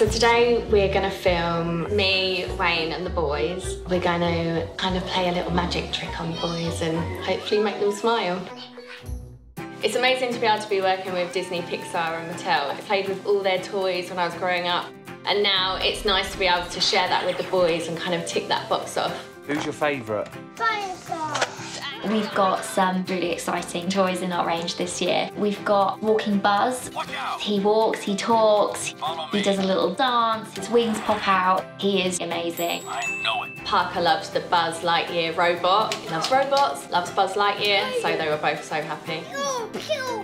So today we're going to film me, Wayne and the boys. We're going to kind of play a little magic trick on the boys and hopefully make them smile. It's amazing to be able to be working with Disney, Pixar and Mattel. I played with all their toys when I was growing up and now it's nice to be able to share that with the boys and kind of tick that box off. Who's your favourite? Dinosaur. We've got some really exciting toys in our range this year. We've got Walking Buzz. He walks, he talks, he does a little dance, his wings pop out. He is amazing. Parker loves the Buzz Lightyear robot. He loves robots, loves Buzz Lightyear, so they were both so happy. Pew, pew, pew.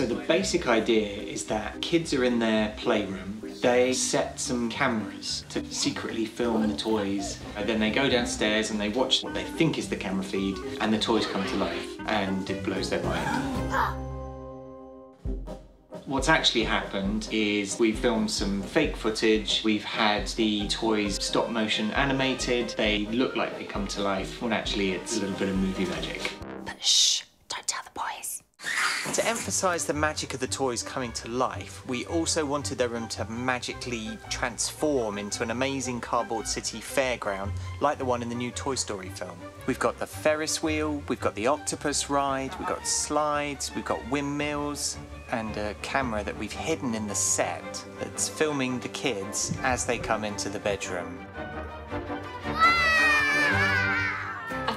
So the basic idea is that kids are in their playroom. They set some cameras to secretly film the toys. And then they go downstairs and they watch what they think is the camera feed and the toys come to life and it blows their mind. What's actually happened is we filmed some fake footage. We've had the toys stop motion animated. They look like they come to life when actually it's a little bit of movie magic shh, don't tell the boys. To emphasise the magic of the toys coming to life, we also wanted the room to magically transform into an amazing cardboard city fairground like the one in the new Toy Story film. We've got the Ferris wheel, we've got the octopus ride, we've got slides, we've got windmills, and a camera that we've hidden in the set that's filming the kids as they come into the bedroom.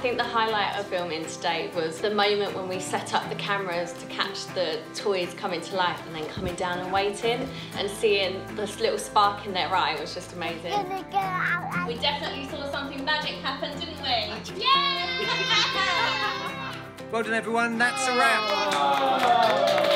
Think the highlight of filming today was the moment when we set up the cameras to catch the toys coming to life and then coming down and waiting and seeing this little spark in their eye was just amazing. Gonna go out We definitely saw something magic happen, didn't we? Yeah! Well done, everyone. That's a wrap.